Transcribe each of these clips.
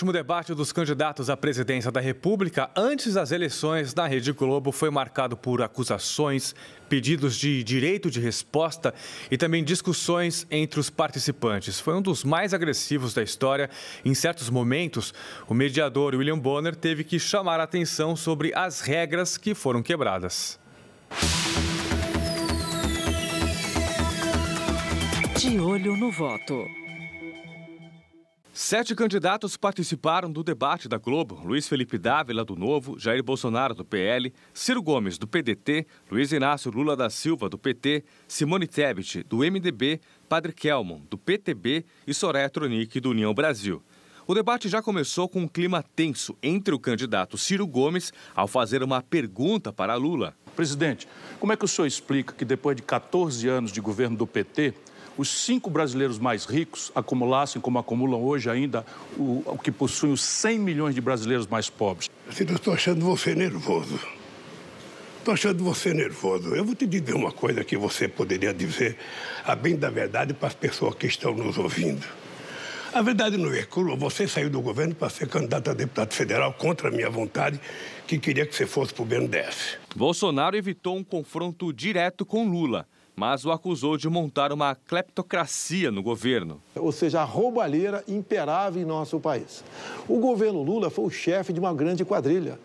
Último debate dos candidatos à presidência da República antes das eleições na Rede Globo foi marcado por acusações, pedidos de direito de resposta e também discussões entre os participantes. Foi um dos mais agressivos da história. Em certos momentos, o mediador William Bonner teve que chamar a atenção sobre as regras que foram quebradas. De olho no voto. Sete candidatos participaram do debate da Globo: Luiz Felipe Dávila, do Novo, Jair Bolsonaro, do PL, Ciro Gomes, do PDT, Luiz Inácio Lula da Silva, do PT, Simone Tebet, do MDB, Padre Kelmon, do PTB e Soraya Tronic, do União Brasil. O debate já começou com um clima tenso entre o candidato Ciro Gomes ao fazer uma pergunta para Lula. Presidente, como é que o senhor explica que depois de 14 anos de governo do PT, os cinco brasileiros mais ricos acumulassem, como acumulam hoje ainda, o, o que possuem os 100 milhões de brasileiros mais pobres. Eu estou achando você nervoso. Estou achando você nervoso. Eu vou te dizer uma coisa que você poderia dizer, a bem da verdade, para as pessoas que estão nos ouvindo. A verdade não é crua. Você saiu do governo para ser candidato a deputado federal contra a minha vontade, que queria que você fosse para o BNDES. Bolsonaro evitou um confronto direto com Lula mas o acusou de montar uma cleptocracia no governo. Ou seja, a roubalheira imperava em nosso país. O governo Lula foi o chefe de uma grande quadrilha.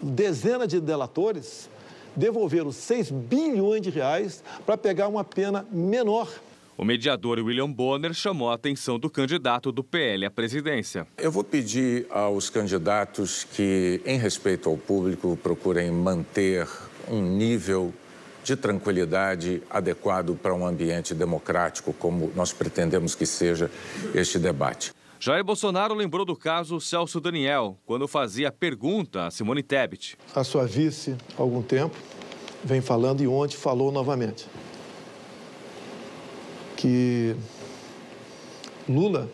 Dezenas de delatores devolveram 6 bilhões de reais para pegar uma pena menor. O mediador William Bonner chamou a atenção do candidato do PL à presidência. Eu vou pedir aos candidatos que, em respeito ao público, procurem manter um nível de tranquilidade adequado para um ambiente democrático, como nós pretendemos que seja este debate. Jair Bolsonaro lembrou do caso Celso Daniel, quando fazia pergunta a Simone Tebet. A sua vice, há algum tempo, vem falando e ontem falou novamente que Lula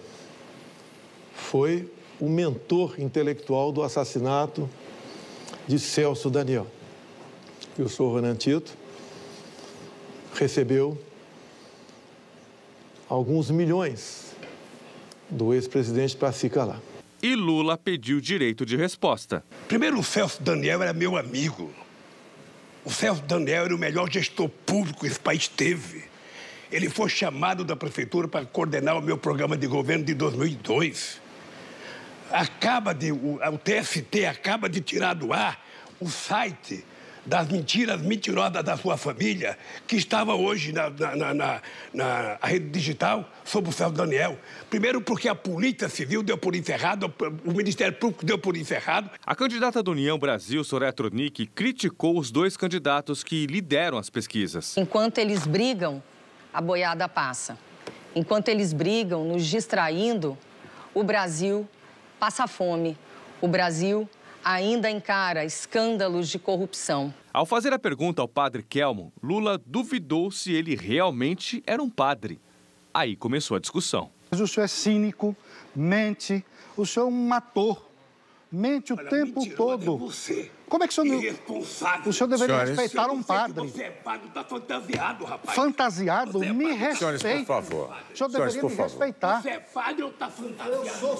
foi o mentor intelectual do assassinato de Celso Daniel. Eu sou Ronan Tito, recebeu alguns milhões do ex-presidente para ficar lá. E Lula pediu direito de resposta. Primeiro, o Celso Daniel era meu amigo. O Celso Daniel era o melhor gestor público que esse país teve. Ele foi chamado da prefeitura para coordenar o meu programa de governo de 2002. Acaba de, o, o TST acaba de tirar do ar o site das mentiras mentirosas da sua família, que estava hoje na, na, na, na rede digital sobre o Celso Daniel. Primeiro porque a Polícia Civil deu por encerrado, o Ministério Público deu por encerrado. A candidata da União Brasil, Soraya Tronic, criticou os dois candidatos que lideram as pesquisas. Enquanto eles brigam, a boiada passa. Enquanto eles brigam, nos distraindo, o Brasil passa fome. O Brasil ainda encara escândalos de corrupção. Ao fazer a pergunta ao padre Kelmo, Lula duvidou se ele realmente era um padre. Aí começou a discussão. Mas o senhor é cínico, mente, o senhor é um ator, mente o Olha, tempo todo. É você. Como é que o senhor... Irresponsável. O senhor deveria Senhores. respeitar um Eu padre. Você é padre, tá fantasiado, rapaz. Fantasiado, Você é me padre. respeite. Senhores, por favor. O senhor Senhores, deveria por me favor. respeitar. Você é padre ou tá fantasiado?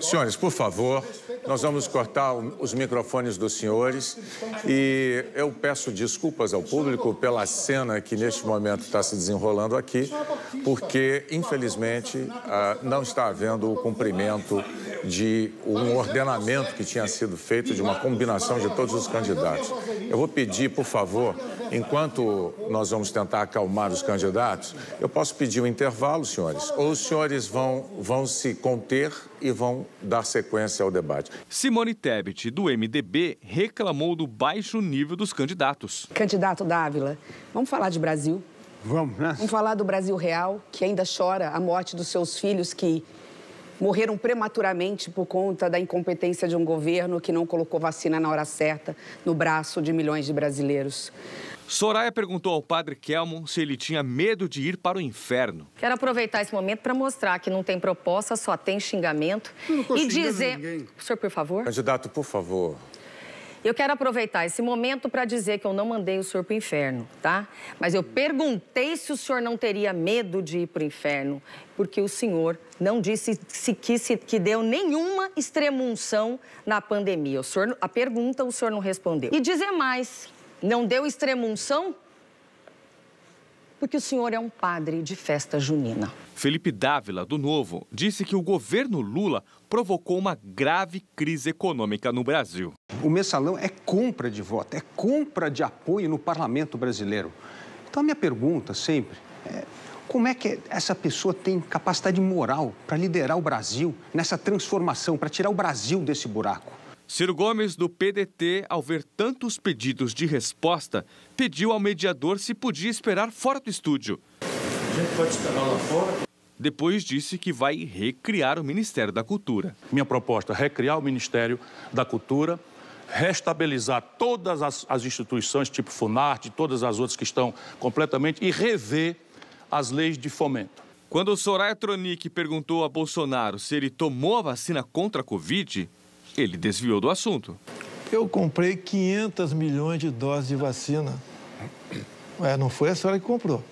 Senhores, por favor, nós vamos cortar os microfones dos senhores e eu peço desculpas ao público pela cena que neste momento está se desenrolando aqui, porque, infelizmente, ah, não está havendo o cumprimento de um ordenamento que tinha sido feito de uma combinação de todos os candidatos. Eu vou pedir, por favor, enquanto nós vamos tentar acalmar os candidatos, eu posso pedir um intervalo, senhores, ou os senhores vão, vão se conter e vão dar sequência ao debate. Simone Tebet, do MDB, reclamou do baixo nível dos candidatos. Candidato Dávila, vamos falar de Brasil? Vamos, né? Vamos falar do Brasil real, que ainda chora a morte dos seus filhos que morreram prematuramente por conta da incompetência de um governo que não colocou vacina na hora certa no braço de milhões de brasileiros. Soraya perguntou ao padre Kelmon se ele tinha medo de ir para o inferno. Quero aproveitar esse momento para mostrar que não tem proposta, só tem xingamento. Eu não e dizer. ninguém. Senhor, por favor. Candidato, por favor. Eu quero aproveitar esse momento para dizer que eu não mandei o senhor para o inferno, tá? Mas eu perguntei se o senhor não teria medo de ir para o inferno, porque o senhor não disse se, que, se, que deu nenhuma extremunção na pandemia. O senhor, a pergunta o senhor não respondeu. E dizer mais, não deu extremunção porque o senhor é um padre de festa junina. Felipe Dávila, do Novo, disse que o governo Lula provocou uma grave crise econômica no Brasil. O mensalão é compra de voto, é compra de apoio no parlamento brasileiro. Então, a minha pergunta sempre é: como é que essa pessoa tem capacidade moral para liderar o Brasil nessa transformação, para tirar o Brasil desse buraco? Ciro Gomes, do PDT, ao ver tantos pedidos de resposta, pediu ao mediador se podia esperar fora do estúdio. A gente pode esperar lá fora. Depois disse que vai recriar o Ministério da Cultura. Minha proposta é recriar o Ministério da Cultura, restabilizar todas as, as instituições, tipo Funarte, todas as outras que estão completamente, e rever as leis de fomento. Quando Soraya Tronic perguntou a Bolsonaro se ele tomou a vacina contra a Covid, ele desviou do assunto. Eu comprei 500 milhões de doses de vacina. É, não foi a senhora que comprou.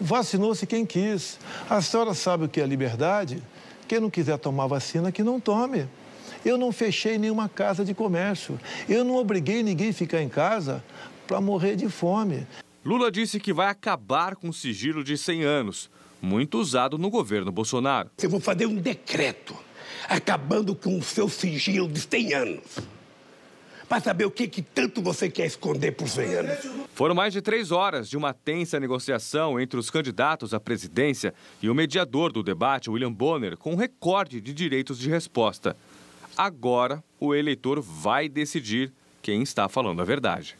Vacinou-se quem quis. A senhora sabe o que é liberdade? Quem não quiser tomar vacina, que não tome. Eu não fechei nenhuma casa de comércio. Eu não obriguei ninguém a ficar em casa para morrer de fome. Lula disse que vai acabar com o sigilo de 100 anos, muito usado no governo Bolsonaro. Eu vou fazer um decreto acabando com o seu sigilo de 100 anos. Para saber o que, que tanto você quer esconder por 100 anos. Foram mais de três horas de uma tensa negociação entre os candidatos à presidência e o mediador do debate, William Bonner, com um recorde de direitos de resposta. Agora, o eleitor vai decidir quem está falando a verdade.